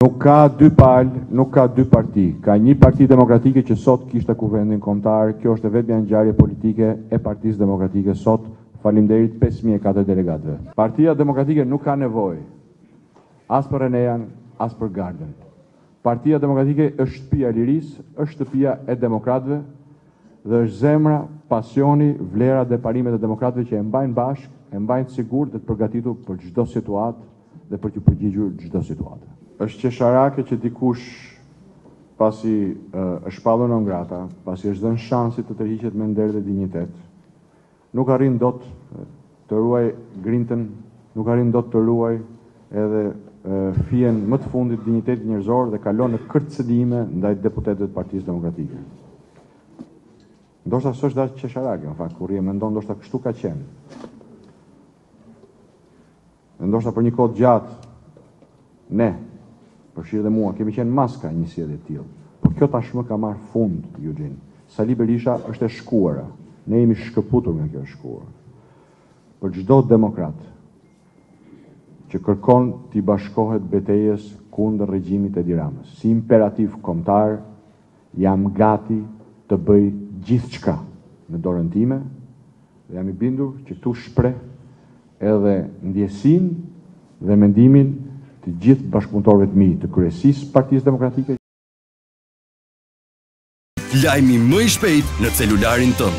Nuk ka dy palë, nuk ka dy parti. Ka një parti demokratike që sot kishte kuvendin kombëtar, kjo është e vetmja ngjarje politike e Partisë Demokratike sot, faleminderit pesë mijë e katër delegatëve. Partia Demokratike nuk ka nevojë as për Renejan, as për Gardën. Partia Demokratike është shtëpia e lirisë, është shtëpia e demokratëve dhe është zemra, pasioni, vlerat dhe parimet e demokratëve që e mbajnë bashkë, e mbajnë të sigurt dhe të përgatitur për çdo situatë dhe për t'iu përgjigjur çdo situate. Është qesharake që dikush pasi është shpallur non grata, pasi është dhënë shansi të tërhiqet me nder dhe dinjitet, Nuk arrin dot të ruaj grintën, nuk arrin dot të ruaj edhe fijen më të fundit dinjitetit njerëzor dhe kalon në kërcënime ndaj deputetëve të Partisë Demokratike. Ndoshta s'është dhe aq qesharake, në fakt, kur e mendon ndoshta kështu ka qenë. Dhe ndoshta për një kohë të gjatë ne, përfshirë dhe mua, kemi qenë maska e një sjellje të tillë. Por kjo tashmë ka marrë fund, Juxhin. Sali Berisha është e shkuara. Ne jemi shkëputur nga kjo e shkuar. Për çdo demokrat që kërkon t'i bashkohet betejës kundër regjimit Edi Ramës, si imperativ kombëtar, Jam gati të bëj gjithçka në dorën time dhe jam i bindur që këtu shpreh edhe ndjesinë dhe mendimin të gjithë bashkëpunëtorëve të mi të kryesisë së Partisë Demokratike, Lajmi më i shpejtë në celularin tënd!